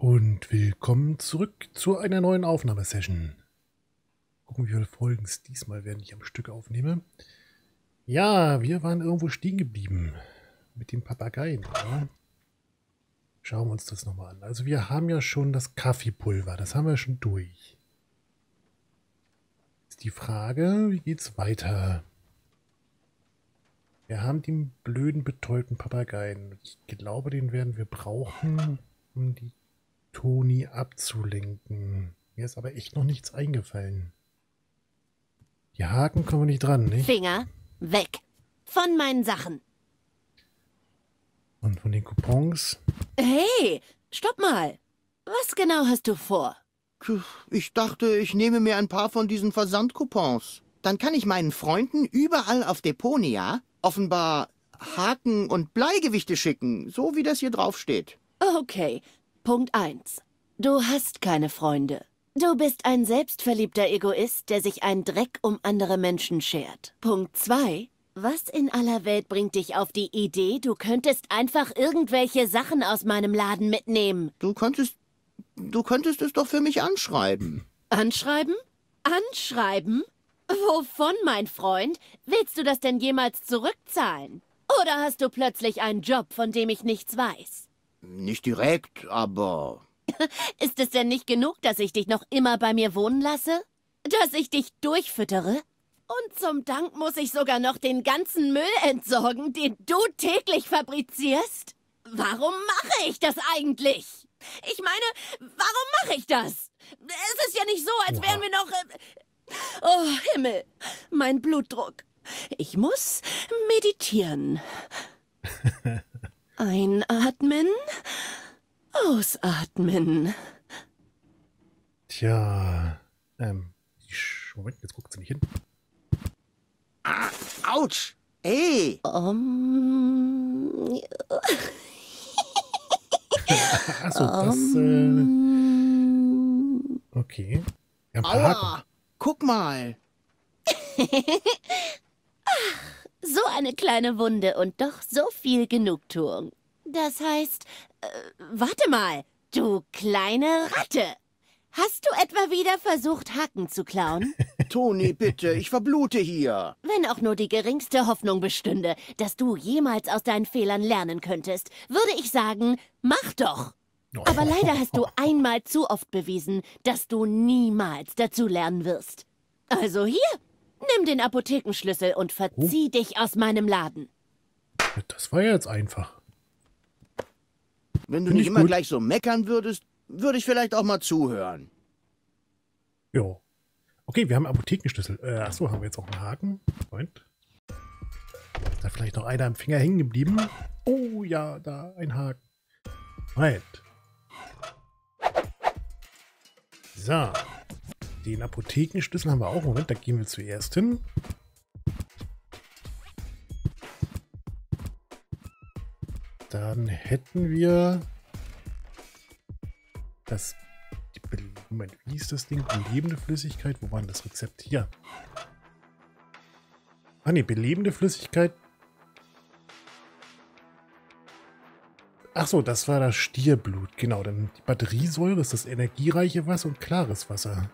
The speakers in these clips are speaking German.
Und willkommen zurück zu einer neuen Aufnahmesession. Gucken, wie viele Folgen es diesmal werden, ich am Stück aufnehme. Ja, wir waren irgendwo stehen geblieben. Mit dem Papageien. Ja? Schauen wir uns das nochmal an. Also wir haben ja schon das Kaffeepulver. Das haben wir schon durch. Ist die Frage, wie geht's weiter? Wir haben den blöden, betäubten Papageien. Ich glaube, den werden wir brauchen, um die Toni abzulenken. Mir ist aber echt noch nichts eingefallen. Die Haken kommen wir nicht dran, nicht? Finger weg von meinen Sachen. Und von den Coupons? Hey, stopp mal. Was genau hast du vor? Ich dachte, ich nehme mir ein paar von diesen Versandcoupons. Dann kann ich meinen Freunden überall auf Deponia offenbar Haken und Bleigewichte schicken, so wie das hier draufsteht. Okay, Punkt 1. Du hast keine Freunde. Du bist ein selbstverliebter Egoist, der sich einen Dreck um andere Menschen schert. Punkt 2. Was in aller Welt bringt dich auf die Idee, du könntest einfach irgendwelche Sachen aus meinem Laden mitnehmen? Du könntest. Du könntest es doch für mich anschreiben. Anschreiben? Anschreiben? Wovon, mein Freund? Willst du das denn jemals zurückzahlen? Oder hast du plötzlich einen Job, von dem ich nichts weiß? Nicht direkt, aber. Ist es denn nicht genug, dass ich dich noch immer bei mir wohnen lasse? Dass ich dich durchfüttere? Und zum Dank muss ich sogar noch den ganzen Müll entsorgen, den du täglich fabrizierst? Warum mache ich das eigentlich? Ich meine, warum mache ich das? Es ist ja nicht so, als wären wir noch. Äh, Oh, Himmel, mein Blutdruck. Ich muss meditieren. Einatmen, ausatmen. Tja, ähm, Moment, jetzt guckt sie nicht hin. Ah, ouch! Ey! Um, Achso, das, äh, okay. Wir haben. Aua! Guck mal! so eine kleine Wunde und doch so viel Genugtuung. Das heißt, äh, warte mal, du kleine Ratte. Hast du etwa wieder versucht, Haken zu klauen? Toni, bitte, ich verblute hier. Wenn auch nur die geringste Hoffnung bestünde, dass du jemals aus deinen Fehlern lernen könntest, würde ich sagen, mach doch. Aber leider hast du einmal zu oft bewiesen, dass du niemals dazu lernen wirst. Also hier, nimm den Apothekenschlüssel und verzieh dich aus meinem Laden. Das war ja jetzt einfach. Wenn du Find nicht ich immer gut. gleich so meckern würdest, würde ich vielleicht auch mal zuhören. Jo. Okay, wir haben einen Apothekenschlüssel. Äh, achso, haben wir jetzt auch einen Haken? Moment. Ist da vielleicht noch einer am Finger hängen geblieben? Oh ja, da ein Haken. Moment. So. Den Apothekenschlüssel haben wir auch. Moment, da gehen wir zuerst hin. Dann hätten wir das. Moment, wie hieß das Ding? Belebende Flüssigkeit? Wo war denn das Rezept? Hier. Ah ne, belebende Flüssigkeit. Ach so, das war das Stierblut. Genau, dann die Batteriesäure ist das energiereiche Wasser und klares Wasser.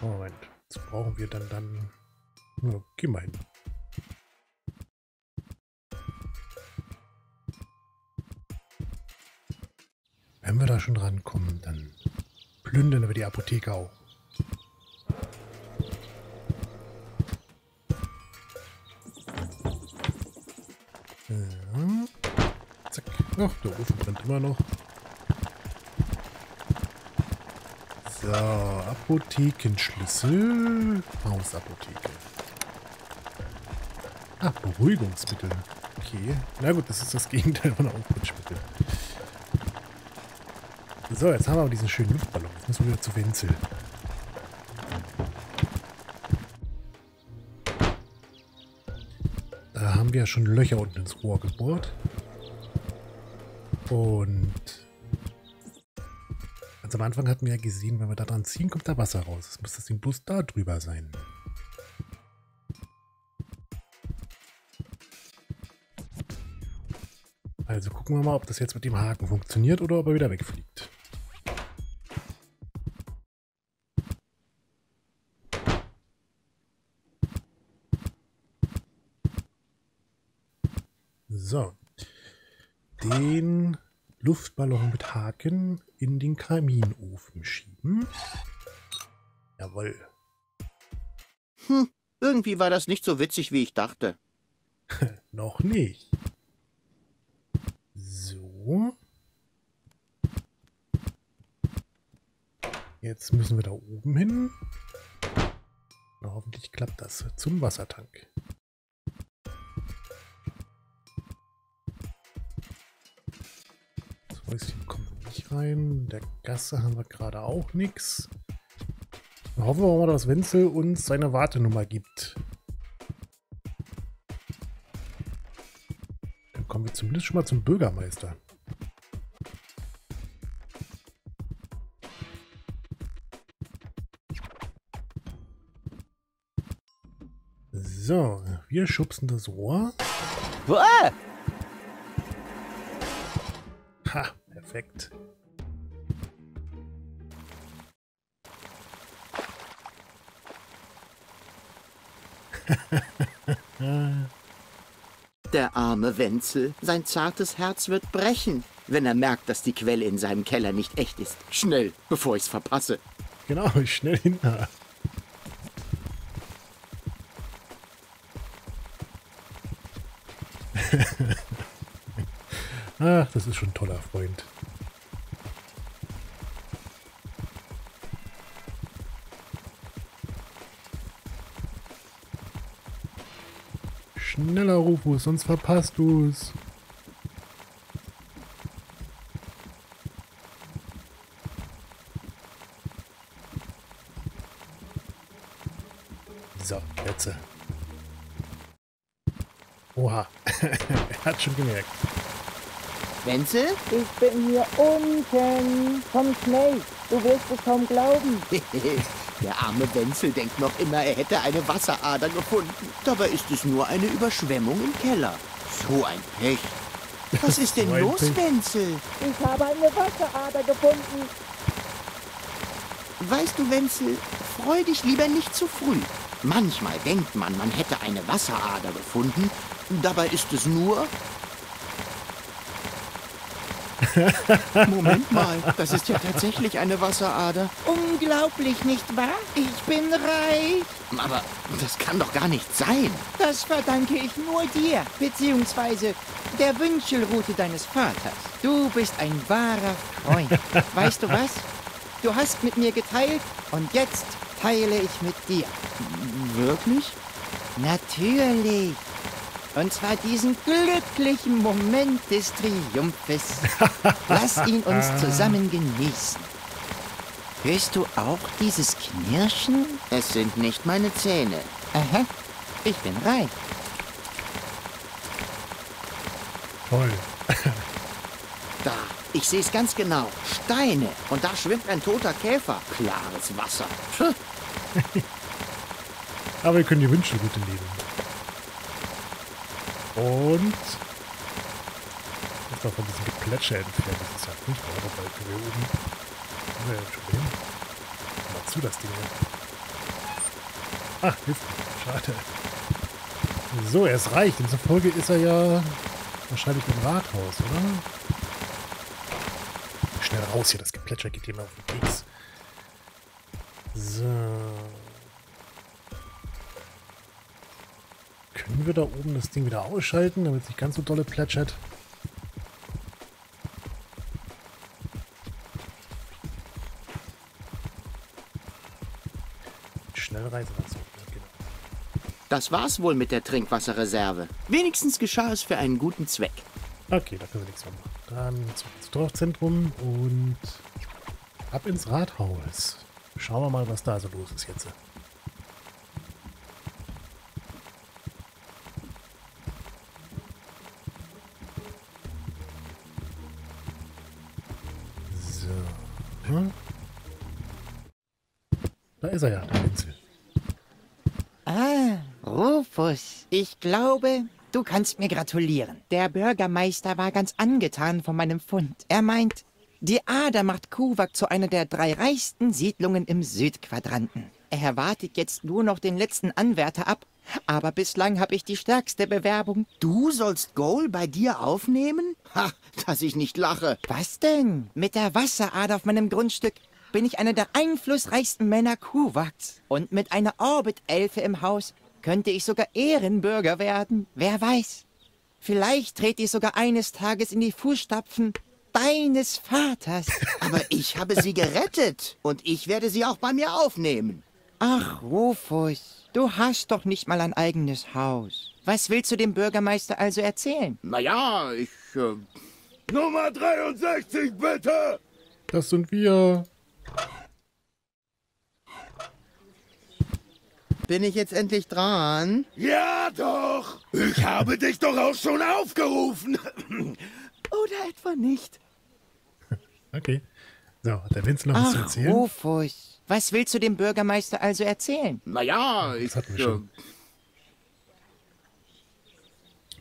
Moment, jetzt brauchen wir dann dann... Ja, geh mal hin. Wenn wir da schon rankommen, dann plündern wir die Apotheke auch. Zack. Ach, der Ofen brennt immer noch. So, Apothekenschlüssel. Hausapotheke. Ah, Beruhigungsmittel. Okay. Na gut, das ist das Gegenteil von Aufputschmittel. So, jetzt haben wir aber diesen schönen Luftballon. Jetzt müssen wir wieder zu Wenzel. Da haben wir ja schon Löcher unten ins Rohr gebohrt. Und am Anfang hatten wir ja gesehen, wenn wir da dran ziehen, kommt da Wasser raus. Das muss das Ding bloß da drüber sein. Also gucken wir mal, ob das jetzt mit dem Haken funktioniert oder ob er wieder wegfliegt. So. Den Luftballon Haken in den Kaminofen schieben. Jawohl. Hm, irgendwie war das nicht so witzig, wie ich dachte. Noch nicht. So. Jetzt müssen wir da oben hin. Na, hoffentlich klappt das zum Wassertank. Das Häuschen rein. In der Gasse haben wir gerade auch nichts. Hoffen wir mal, dass Wenzel uns seine Wartenummer gibt. Dann kommen wir zumindest schon mal zum Bürgermeister. So, wir schubsen das Rohr. Uah! Ha, perfekt. Der arme Wenzel, sein zartes Herz wird brechen, wenn er merkt, dass die Quelle in seinem Keller nicht echt ist. Schnell, bevor ich's verpasse. Genau, schnell hinter. Ach, das ist schon ein toller Freund. Schneller, Rufus, sonst verpasst du's. So, jetzt. Oha, er hat schon gemerkt. Wenzel? Ich bin hier unten. Komm schnell. Du wirst es kaum glauben. Der arme Wenzel denkt noch immer, er hätte eine Wasserader gefunden. Dabei ist es nur eine Überschwemmung im Keller. So ein Pech. Was ist denn los, Pech. Wenzel? Ich habe eine Wasserader gefunden. Weißt du, Wenzel, freu dich lieber nicht zu früh. Manchmal denkt man, man hätte eine Wasserader gefunden. Dabei ist es nur... Moment mal, das ist ja tatsächlich eine Wasserader. Unglaublich, nicht wahr? Ich bin reich. Aber das kann doch gar nicht sein. Das verdanke ich nur dir, beziehungsweise der Wünschelrute deines Vaters. Du bist ein wahrer Freund. Weißt du was? Du hast mit mir geteilt und jetzt teile ich mit dir. Wirklich? Natürlich. Und zwar diesen glücklichen Moment des Triumphes. Lass ihn uns zusammen genießen. Hörst du auch dieses Knirschen? Es sind nicht meine Zähne. Aha, ich bin reich. Toll. Da, ich sehe es ganz genau. Steine. Und da schwimmt ein toter Käfer. Klares Wasser. Aber wir können die Wünschelroute nehmen. Und ist doch von diesem Geplätscher entfernt. Das ist ja furchtbar, aber bald wir oben. Sind wir ja schon hin. Mal zu das Ding hier. Ach, hilft nicht. Schade. So, er ist reich. Folge ist er ja wahrscheinlich im Rathaus, oder? Schnell raus hier, das Geplätscher geht ihm auf den Keks. So. Können wir da oben das Ding wieder ausschalten, damit es nicht ganz so dolle plätschert? Schnellreiseranzug, ja, genau. Das war's wohl mit der Trinkwasserreserve. Wenigstens geschah es für einen guten Zweck. Okay, da können wir nichts mehr machen. Dann zurück ins Dorfzentrum und ab ins Rathaus. Schauen wir mal, was da so los ist jetzt. So. Hm? Da ist er ja, der Pinsel. Ah, Rufus, ich glaube, Du kannst mir gratulieren. Der Bürgermeister war ganz angetan von meinem Fund. Er meint, die Ader macht Kuwak zu einer der drei reichsten Siedlungen im Südquadranten. Er wartet jetzt nur noch den letzten Anwärter ab. Aber bislang habe ich die stärkste Bewerbung. Du sollst Goal bei dir aufnehmen? Ha, dass ich nicht lache. Was denn? Mit der Wasserader auf meinem Grundstück bin ich einer der einflussreichsten Männer Kuwaks. Und mit einer Orbit-Elfe im Haus könnte ich sogar Ehrenbürger werden. Wer weiß? Vielleicht trete ich sogar eines Tages in die Fußstapfen deines Vaters. Aber ich habe sie gerettet und ich werde sie auch bei mir aufnehmen. Ach, Rufus, du hast doch nicht mal ein eigenes Haus. Was willst du dem Bürgermeister also erzählen? Naja, ich... Äh, Nummer 63, bitte! Das sind wir. bin ich jetzt endlich dran? Ja, doch! Ich habe dich doch auch schon aufgerufen! Oder etwa nicht? Okay. So, der Vince noch was zu Ach, erzählen? Rufus, was willst du dem Bürgermeister also erzählen? Naja, ich... Das hatten wir äh, schon.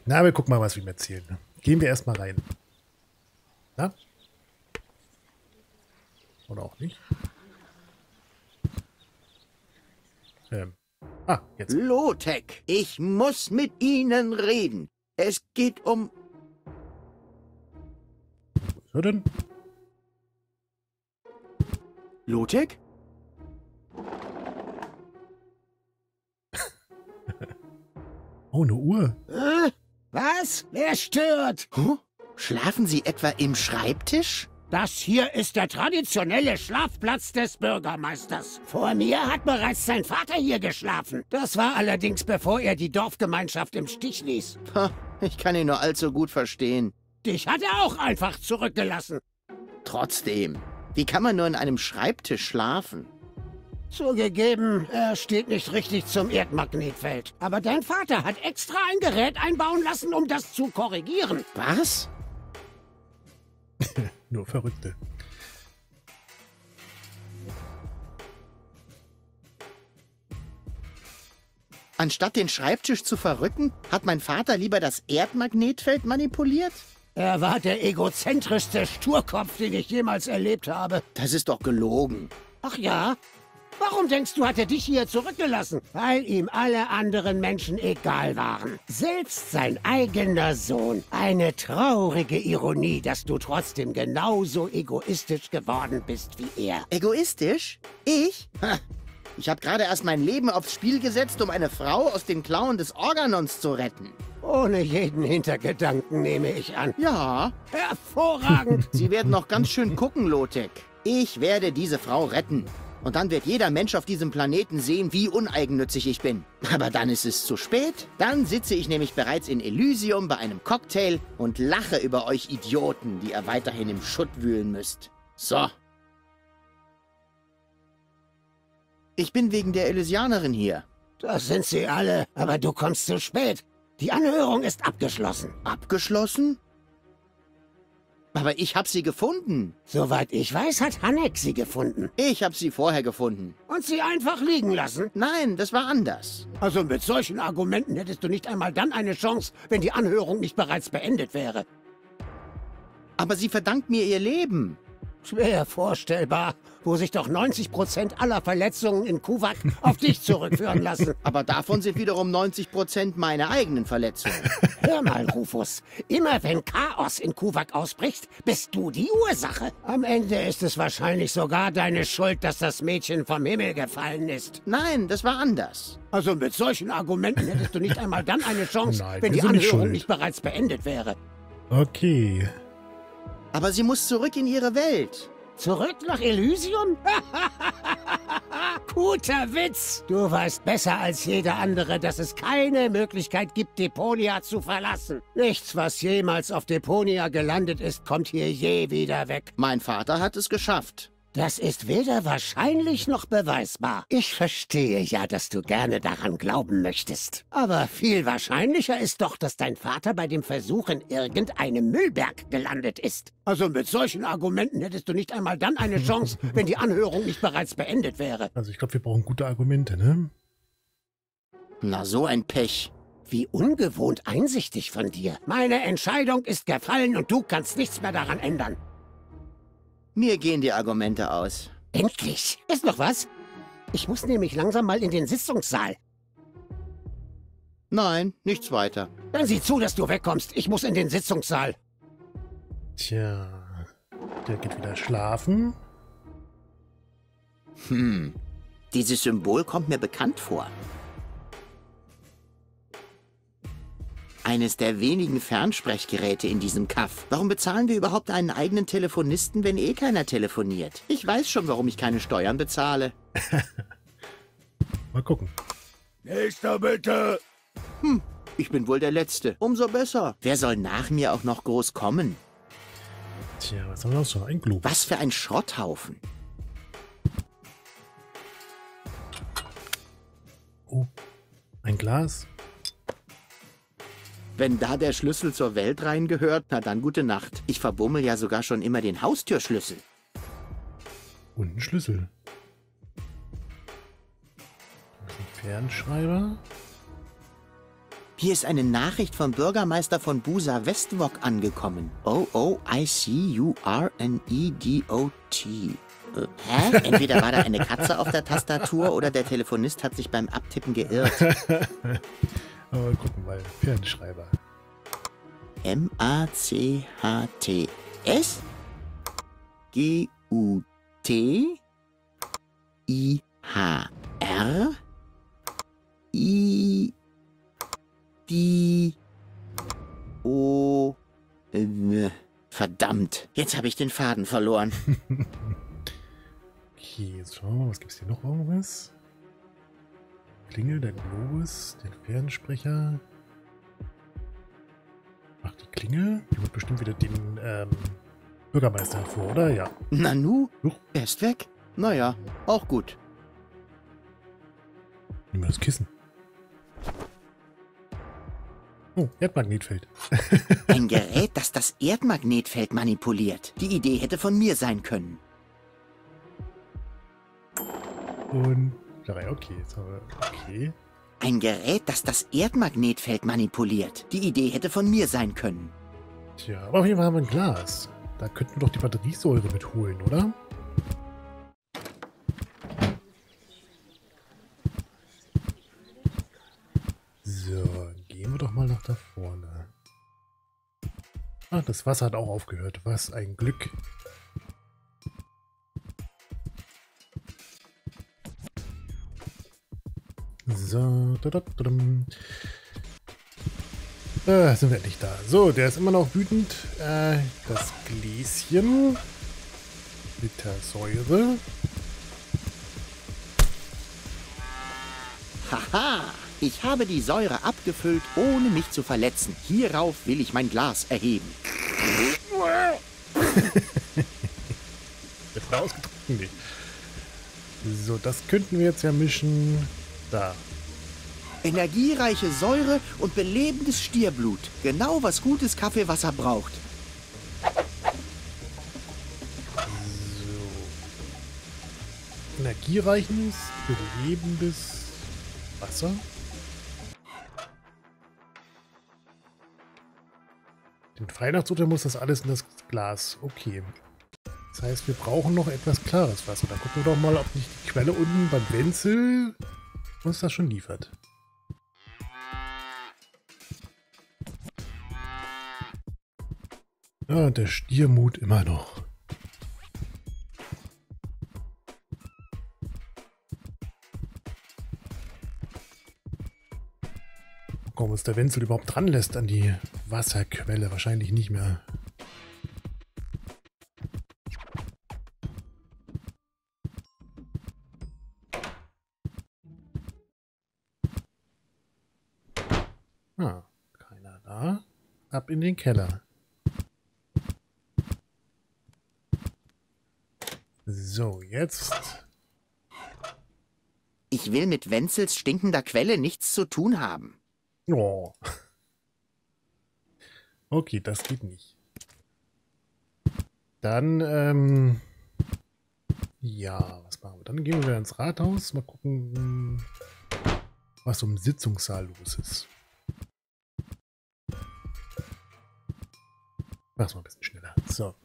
Na, wir gucken mal, was wir ihm erzählen. ne? Gehen wir erstmal rein. Na? Oder auch nicht? Ähm. Ah, jetzt. Lotek, ich muss mit Ihnen reden. Es geht um... So denn? Lotek? Oh, eine Uhr. Was? Wer stört? Huh? Schlafen Sie etwa im Schreibtisch? Das hier ist der traditionelle Schlafplatz des Bürgermeisters. Vor mir hat bereits sein Vater hier geschlafen. Das war allerdings bevor er die Dorfgemeinschaft im Stich ließ. Ha, ich kann ihn nur allzu gut verstehen. Dich hat er auch einfach zurückgelassen. Trotzdem, wie kann man nur in einem Schreibtisch schlafen? Zugegeben, er steht nicht richtig zum Erdmagnetfeld. Aber dein Vater hat extra ein Gerät einbauen lassen, um das zu korrigieren. Was? Nur Verrückte. Anstatt den Schreibtisch zu verrücken, hat mein Vater lieber das Erdmagnetfeld manipuliert? Er war der egozentrischste Sturkopf, den ich jemals erlebt habe. Das ist doch gelogen. Ach ja? Warum denkst du, hat er dich hier zurückgelassen? Weil ihm alle anderen Menschen egal waren. Selbst sein eigener Sohn. Eine traurige Ironie, dass du trotzdem genauso egoistisch geworden bist wie er. Egoistisch? Ich? Ha, ich habe gerade erst mein Leben aufs Spiel gesetzt, um eine Frau aus den Klauen des Organons zu retten. Ohne jeden Hintergedanken nehme ich an. Ja, Hervorragend! Sie werden noch ganz schön gucken, Lotek. Ich werde diese Frau retten. Und dann wird jeder Mensch auf diesem Planeten sehen, wie uneigennützig ich bin. Aber dann ist es zu spät. Dann sitze ich nämlich bereits in Elysium bei einem Cocktail und lache über euch Idioten, die ihr weiterhin im Schutt wühlen müsst. So. Ich bin wegen der Elysianerin hier. Das sind sie alle, aber du kommst zu spät. Die Anhörung ist abgeschlossen. Abgeschlossen? Aber ich habe sie gefunden. Soweit ich weiß, hat Hanek sie gefunden. Ich habe sie vorher gefunden. Und sie einfach liegen lassen. Nein, das war anders. Also mit solchen Argumenten hättest du nicht einmal dann eine Chance, wenn die Anhörung nicht bereits beendet wäre. Aber sie verdankt mir ihr Leben. Schwer vorstellbar, wo sich doch 90 Prozent aller Verletzungen in Kuwak auf dich zurückführen lassen. Aber davon sind wiederum 90 Prozent meine eigenen Verletzungen. Hör mal, Rufus. Immer wenn Chaos in Kuwak ausbricht, bist du die Ursache. Am Ende ist es wahrscheinlich sogar deine Schuld, dass das Mädchen vom Himmel gefallen ist. Nein, das war anders. Also mit solchen Argumenten hättest du nicht einmal dann eine Chance, Nein, wenn die nicht Anhörung schuld. nicht bereits beendet wäre. Okay. Aber sie muss zurück in ihre Welt. Zurück nach Elysium? Guter Witz! Du weißt besser als jeder andere, dass es keine Möglichkeit gibt, Deponia zu verlassen. Nichts, was jemals auf Deponia gelandet ist, kommt hier je wieder weg. Mein Vater hat es geschafft. Das ist weder wahrscheinlich noch beweisbar. Ich verstehe ja, dass du gerne daran glauben möchtest. Aber viel wahrscheinlicher ist doch, dass dein Vater bei dem Versuch in irgendeinem Müllberg gelandet ist. Also mit solchen Argumenten hättest du nicht einmal dann eine Chance, wenn die Anhörung nicht bereits beendet wäre. Also ich glaube, wir brauchen gute Argumente, ne? Na, so ein Pech. Wie ungewohnt einsichtig von dir. Meine Entscheidung ist gefallen und du kannst nichts mehr daran ändern. Mir gehen die Argumente aus. Endlich. Ist noch was? Ich muss nämlich langsam mal in den Sitzungssaal. Nein, nichts weiter. Dann sieh zu, dass du wegkommst. Ich muss in den Sitzungssaal. Tja, der geht wieder schlafen. Hm. Dieses Symbol kommt mir bekannt vor. Eines der wenigen Fernsprechgeräte in diesem Kaff. Warum bezahlen wir überhaupt einen eigenen Telefonisten, wenn eh keiner telefoniert? Ich weiß schon, warum ich keine Steuern bezahle. Mal gucken. Nächster bitte. Ich bin wohl der Letzte. Umso besser. Wer soll nach mir auch noch groß kommen? Tja, was haben wir noch so? Ein Globus. Was für ein Schrotthaufen. Oh, ein Glas. Wenn da der Schlüssel zur Welt reingehört, na dann gute Nacht. Ich verbummel ja sogar schon immer den Haustürschlüssel. Und ein Schlüssel. Ein Fernschreiber. Hier ist eine Nachricht vom Bürgermeister von Busa Westwok angekommen. Oh, oh, I see you are an E-D-O-T. Äh, hä? Entweder war da eine Katze auf der Tastatur oder der Telefonist hat sich beim Abtippen geirrt. Aber gucken mal, Fernschreiber. M-A-C-H-T-S G-U-T I-H-R I die O äh, Verdammt, jetzt habe ich den Faden verloren. Okay, jetzt schauen wir mal, was gibt's hier noch irgendwas? Klingel, der Globus, den Fernsprecher. Ach, die Klingel? Die wird bestimmt wieder den ähm, Bürgermeister hervor, oder? Ja. Nanu, Huch. er ist weg. Naja, auch gut. Nehmen wir das Kissen. Oh, Erdmagnetfeld. Ein Gerät, das das Erdmagnetfeld manipuliert. Die Idee hätte von mir sein können. Und. Okay, jetzt haben wir. Okay. Ein Gerät, das das Erdmagnetfeld manipuliert. Die Idee hätte von mir sein können. Tja, aber auf jeden Fall haben wir ein Glas. Da könnten wir doch die Batteriesäure mitholen, oder? So, gehen wir doch mal nach da vorne. Ah, das Wasser hat auch aufgehört. Was ein Glück. So, da, da, da, dum. Äh, sind wir endlich da. So, der ist immer noch wütend. Äh, das Gläschen. Bittersäure. Haha, ich habe die Säure abgefüllt, ohne mich zu verletzen. Hierauf will ich mein Glas erheben. Da ausgetrunken? Nee. So, das könnten wir jetzt ja mischen. Da. Energiereiche Säure und belebendes Stierblut. Genau was gutes Kaffeewasser braucht. So. Energiereichendes, belebendes Wasser. Den Weihnachtsurteil muss das alles in das Glas. Okay. Das heißt, wir brauchen noch etwas klares Wasser. Dann gucken wir doch mal, ob nicht die Quelle unten beim Wenzel uns das schon liefert. Ja, der Stiermut immer noch. Gucken, ob uns der Wenzel überhaupt dran lässt an die Wasserquelle. Wahrscheinlich nicht mehr. In den Keller. So, jetzt. Ich will mit Wenzels stinkender Quelle nichts zu tun haben. Oh. Okay, das geht nicht. Dann, ähm. Ja, was machen wir? Dann gehen wir ins Rathaus. Mal gucken, was um Sitzungssaal los ist. Mach's mal ein bisschen schneller. So.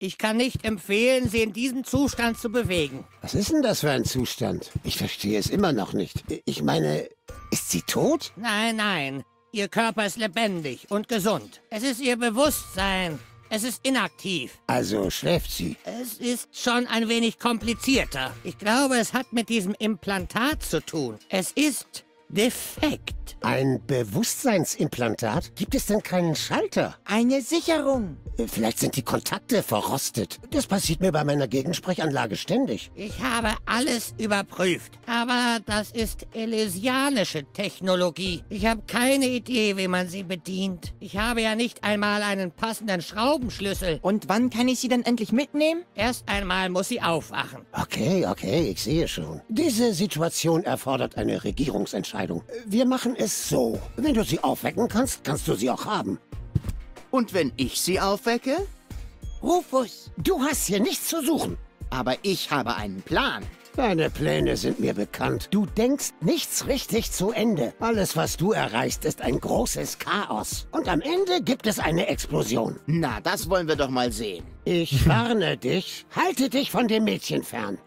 Ich kann nicht empfehlen, sie in diesem Zustand zu bewegen. Was ist denn das für ein Zustand? Ich verstehe es immer noch nicht. Ich meine, ist sie tot? Nein, nein. Ihr Körper ist lebendig und gesund. Es ist ihr Bewusstsein. Es ist inaktiv. Also schläft sie. Es ist schon ein wenig komplizierter. Ich glaube, es hat mit diesem Implantat zu tun. Es ist the Ein Bewusstseinsimplantat? Gibt es denn keinen Schalter? Eine Sicherung. Äh, Vielleicht sind die Kontakte verrostet. Das passiert mir bei meiner Gegensprechanlage ständig. Ich habe alles überprüft, aber das ist elysianische Technologie. Ich habe keine Idee, wie man sie bedient. Ich habe ja nicht einmal einen passenden Schraubenschlüssel. Und wann kann ich sie dann endlich mitnehmen? Erst einmal muss sie aufwachen. Okay, okay, ich sehe schon. Diese Situation erfordert eine Regierungsentscheidung. Wir machen es so. Wenn du sie aufwecken kannst, kannst du sie auch haben. Und wenn ich sie aufwecke? Rufus, du hast hier nichts zu suchen. Aber ich habe einen Plan. Deine Pläne sind mir bekannt. Du denkst nichts richtig zu Ende. Alles, was du erreichst, ist ein großes Chaos. Und am Ende gibt es eine Explosion. Na, das wollen wir doch mal sehen. Ich warne dich, halte dich von dem Mädchen fern.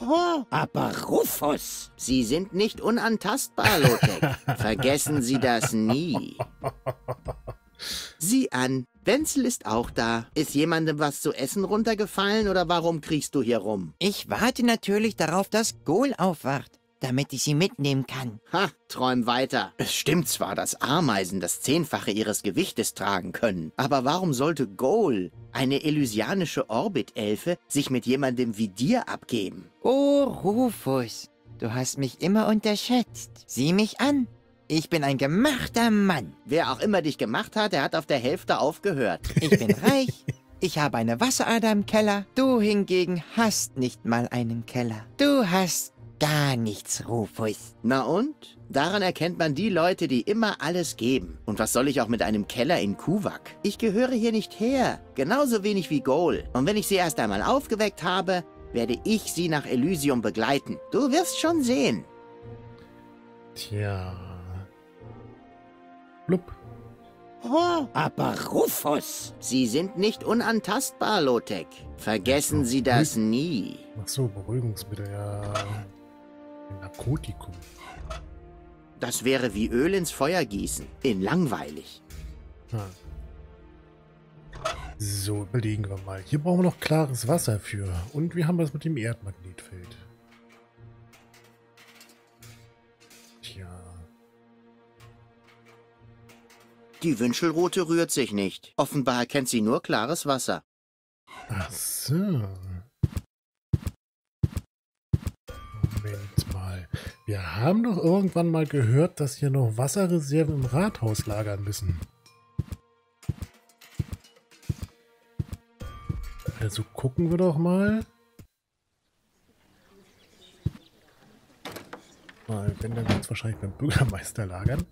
Oh, aber Rufus, Sie sind nicht unantastbar, Lotek. Vergessen Sie das nie. Sieh an, Wenzel ist auch da. Ist jemandem was zu essen runtergefallen oder warum kriechst du hier rum? Ich warte natürlich darauf, dass Gol aufwacht, damit ich sie mitnehmen kann. Ha, träum weiter. Es stimmt zwar, dass Ameisen das Zehnfache ihres Gewichtes tragen können, aber warum sollte Goal, eine elysianische Orbitelfe, sich mit jemandem wie dir abgeben? Oh, Rufus, du hast mich immer unterschätzt. Sieh mich an. Ich bin ein gemachter Mann. Wer auch immer dich gemacht hat, der hat auf der Hälfte aufgehört. Ich bin reich. Ich habe eine Wasserader im Keller. Du hingegen hast nicht mal einen Keller. Du hast gar nichts, Rufus. Na und? Daran erkennt man die Leute, die immer alles geben. Und was soll ich auch mit einem Keller in Kuwak? Ich gehöre hier nicht her. Genauso wenig wie Goal. Und wenn ich sie erst einmal aufgeweckt habe, werde ich sie nach Elysium begleiten. Du wirst schon sehen. Tja. Blub. oh, aber Rufus. Sie sind nicht unantastbar, Lotek. Vergessen Sie das nie. Ach so, Beruhigungsmittel, ja. Narkotikum. Das wäre wie Öl ins Feuer gießen. In langweilig. Ah. So, überlegen wir mal. Hier brauchen wir noch klares Wasser für. Und wir haben das mit dem Erdmagnetfeld. Tja. Die Wünschelrute rührt sich nicht. Offenbar kennt sie nur klares Wasser. Ach so. Wir haben doch irgendwann mal gehört, dass hier noch Wasserreserven im Rathaus lagern müssen. Also gucken wir doch mal. Mal, wenn, dann wird es wahrscheinlich beim Bürgermeister lagern.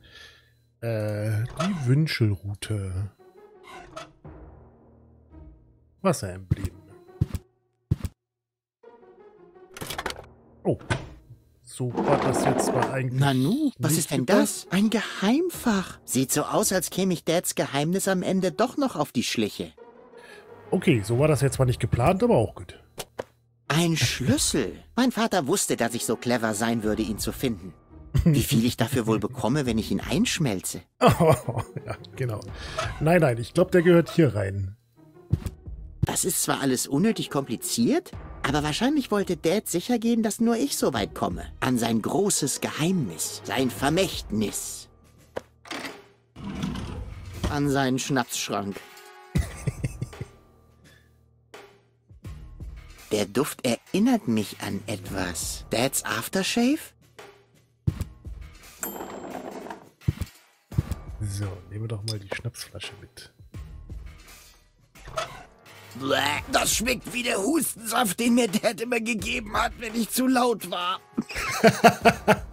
Äh, die Wünschelroute. Wasseremblem. Oh. So war das jetzt zwar eigentlich. Nanu, was ist denn das? Ein Geheimfach. Sieht so aus, als käme ich Dads Geheimnis am Ende doch noch auf die Schliche. Okay, so war das jetzt zwar nicht geplant, aber auch gut. Ein Schlüssel. Mein Vater wusste, dass ich so clever sein würde, ihn zu finden. Wie viel ich dafür wohl bekomme, wenn ich ihn einschmelze? Oh, ja, genau. Nein, nein, ich glaube, der gehört hier rein. Das ist zwar alles unnötig kompliziert, aber wahrscheinlich wollte Dad sicher gehen, dass nur ich so weit komme. An sein großes Geheimnis, sein Vermächtnis. An seinen Schnapsschrank. Der Duft erinnert mich an etwas. Dads Aftershave? So, nehmen wir doch mal die Schnapsflasche mit. Das schmeckt wie der Hustensaft, den mir Dad immer gegeben hat, wenn ich zu laut war.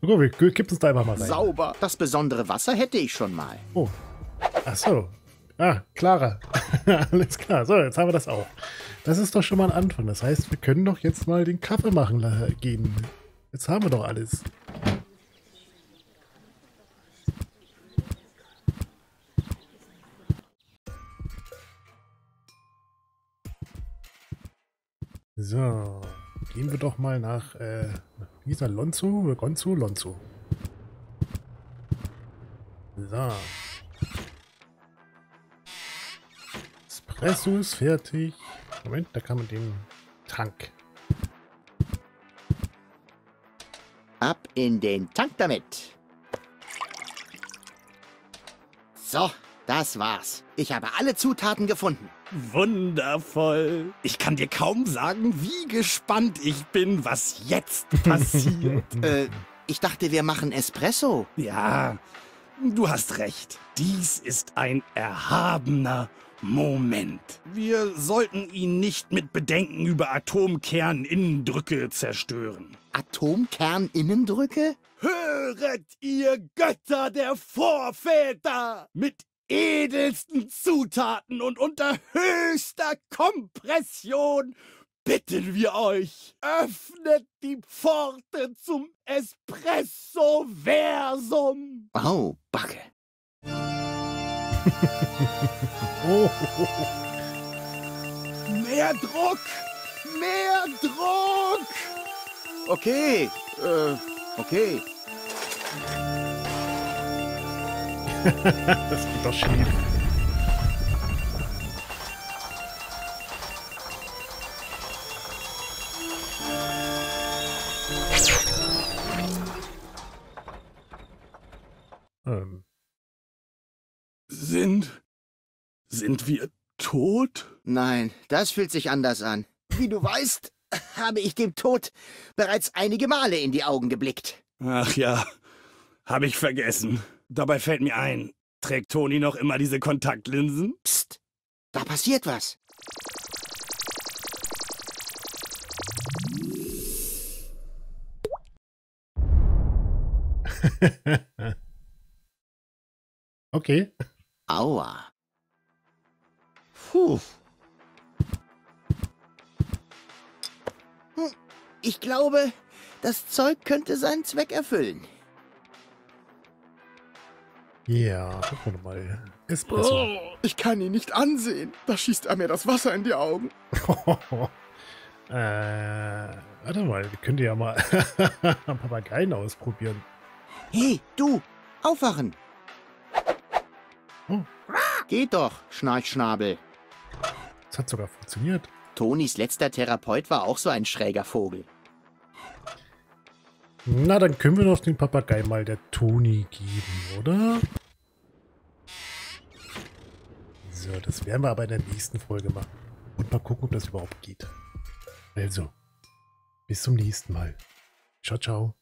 Guck, wir kippen uns da einfach mal rein. Sauber. Das besondere Wasser hätte ich schon mal. Oh. Ach so. Ah, Clara. Alles klar. So, jetzt haben wir das auch. Das ist doch schon mal ein Anfang. Das heißt, wir können doch jetzt mal den Kaffee machen gehen. Jetzt haben wir doch alles. So, gehen wir doch mal nach, äh, wie ist er, Lonzo Gonzo? Lonzo. So. Espresso ist fertig. Moment, da kann man den Tank. Ab in den Tank damit. So, das war's. Ich habe alle Zutaten gefunden. Wundervoll. Ich kann dir kaum sagen, wie gespannt ich bin, was jetzt passiert. Äh, ich dachte, wir machen Espresso. ja, du hast recht. Dies ist ein erhabener Moment. Wir sollten ihn nicht mit Bedenken über Atomkerninnendrücke zerstören. Atomkerninnendrücke? Höret, ihr Götter der Vorväter! Mit edelsten Zutaten und unter höchster Kompression bitten wir euch, öffnet die Pforte zum Espresso-Versum! Oh, Backe. Oh, Mehr Druck! Mehr Druck! Okay, äh, okay. das geht doch schief. Ähm, Sind. Sind wir tot? Nein, das fühlt sich anders an. Wie du weißt, habe ich dem Tod bereits einige Male in die Augen geblickt. Ach ja, habe ich vergessen. Dabei fällt mir ein, trägt Toni noch immer diese Kontaktlinsen? Psst, da passiert was. okay. Aua. Puh. Hm, Ich glaube, das Zeug könnte seinen Zweck erfüllen. Ja, gucken wir mal. Espresso. Oh, ich kann ihn nicht ansehen. Da schießt er mir das Wasser in die Augen. äh, warte mal, wir können ja mal Papageien ausprobieren. Hey, du, aufwachen. Oh. Geht doch, Schnarchschnabel. Das hat sogar funktioniert. Tonis letzter Therapeut war auch so ein schräger Vogel. Na, dann können wir doch den Papagei mal der Toni geben, oder? So, das werden wir aber in der nächsten Folge machen. Und mal gucken, ob das überhaupt geht. Also, bis zum nächsten Mal. Ciao, ciao.